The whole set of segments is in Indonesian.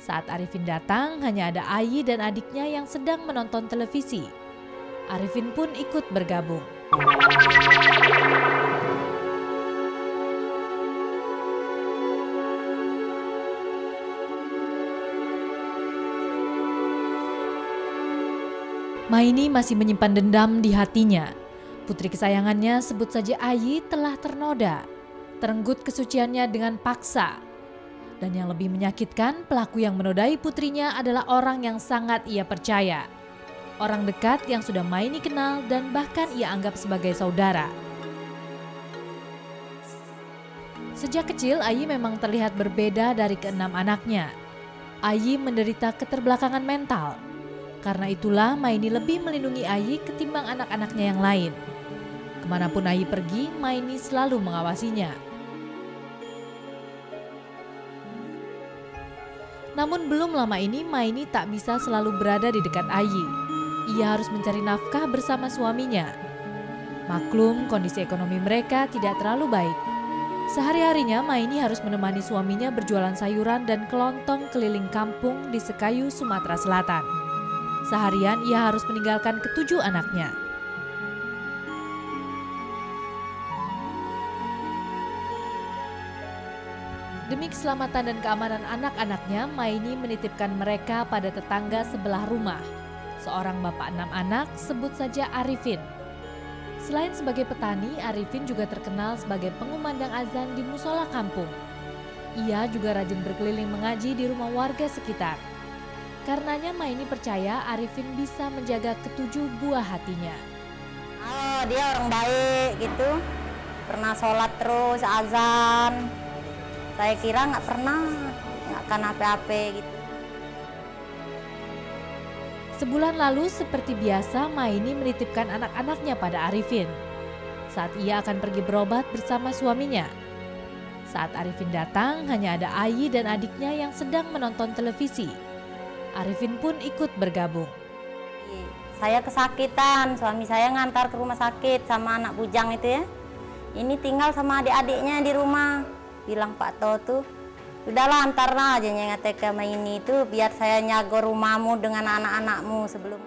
Saat Arifin datang, hanya ada Ayi dan adiknya yang sedang menonton televisi. Arifin pun ikut bergabung. Maini masih menyimpan dendam di hatinya. Putri kesayangannya sebut saja Ayi telah ternoda. Terenggut kesuciannya dengan paksa. Dan yang lebih menyakitkan, pelaku yang menodai putrinya adalah orang yang sangat ia percaya. Orang dekat yang sudah Maini kenal dan bahkan ia anggap sebagai saudara. Sejak kecil, Ayi memang terlihat berbeda dari keenam anaknya. Ayi menderita keterbelakangan mental. Karena itulah Maini lebih melindungi Ayi ketimbang anak-anaknya yang lain. Ke mana pun Ayi pergi, Maini selalu mengawasinya. Namun belum lama ini Maini tak bisa selalu berada di dekat Ayi. Ia harus mencari nafkah bersama suaminya. Maklum kondisi ekonomi mereka tidak terlalu baik. Sehari-harinya Maini harus menemani suaminya berjualan sayuran dan kelontong keliling kampung di Sekayu, Sumatera Selatan. Seharian ia harus meninggalkan ketujuh anaknya. Demi keselamatan dan keamanan anak-anaknya, Maini menitipkan mereka pada tetangga sebelah rumah. Seorang bapak enam anak, sebut saja Arifin. Selain sebagai petani, Arifin juga terkenal sebagai pengumandang azan di musola kampung. Ia juga rajin berkeliling mengaji di rumah warga sekitar. Karenanya Maini percaya Arifin bisa menjaga ketujuh buah hatinya. Oh, dia orang baik gitu. Pernah sholat terus, azan. Saya kira nggak pernah, nggak akan apa-apa gitu. Sebulan lalu seperti biasa Maini menitipkan anak-anaknya pada Arifin. Saat ia akan pergi berobat bersama suaminya. Saat Arifin datang hanya ada Ayi dan adiknya yang sedang menonton televisi. Arifin pun ikut bergabung. Saya kesakitan, suami saya ngantar ke rumah sakit sama anak bujang itu ya. Ini tinggal sama adik-adiknya di rumah. Bilang Pak To tuh, udahlah antarlah aja nyengate ke ini itu biar saya nyago rumahmu dengan anak-anakmu sebelum.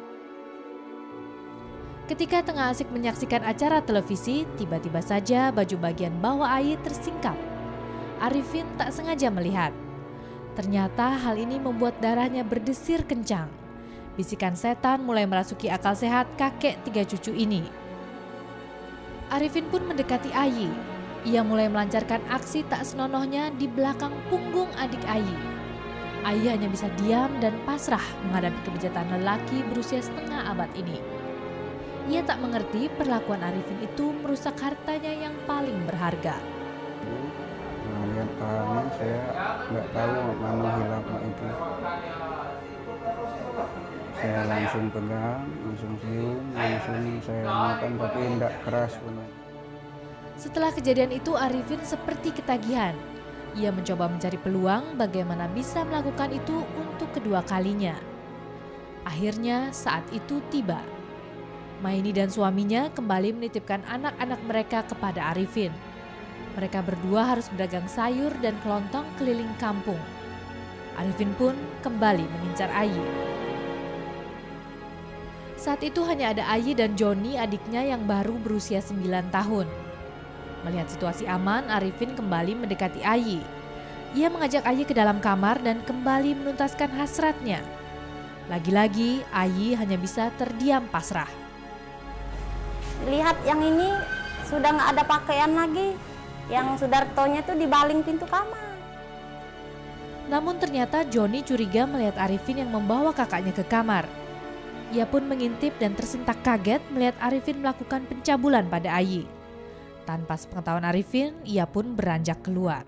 Ketika tengah asik menyaksikan acara televisi, tiba-tiba saja baju bagian bawah Ayi tersingkap. Arifin tak sengaja melihat. Ternyata hal ini membuat darahnya berdesir kencang. Bisikan setan mulai merasuki akal sehat kakek tiga cucu ini. Arifin pun mendekati Ayi. Ia mulai melancarkan aksi tak senonohnya di belakang punggung adik Ayi. Ayi hanya bisa diam dan pasrah menghadapi kebejatan lelaki berusia setengah abad ini. Ia tak mengerti perlakuan Arifin itu merusak hartanya yang paling berharga. Nah, saya nggak tahu mana hilangnya itu. Saya langsung pegang, langsung cium, langsung saya makan tapi tidak keras punya. Setelah kejadian itu Arifin seperti ketagihan. Ia mencoba mencari peluang bagaimana bisa melakukan itu untuk kedua kalinya. Akhirnya saat itu tiba. Maini dan suaminya kembali menitipkan anak-anak mereka kepada Arifin. Mereka berdua harus berdagang sayur dan kelontong keliling kampung. Arifin pun kembali mengincar Ayi. Saat itu hanya ada Ayi dan Joni adiknya yang baru berusia 9 tahun. Melihat situasi aman, Arifin kembali mendekati Ayi. Ia mengajak Ayi ke dalam kamar dan kembali menuntaskan hasratnya. Lagi-lagi Ayi hanya bisa terdiam pasrah. Lihat yang ini sudah nggak ada pakaian lagi. Yang Sudartonya tuh di baling pintu kamar. Namun ternyata Joni curiga melihat Arifin yang membawa kakaknya ke kamar. Ia pun mengintip dan tersentak kaget melihat Arifin melakukan pencabulan pada Ayi. Tanpa sepengetahuan Arifin, ia pun beranjak keluar.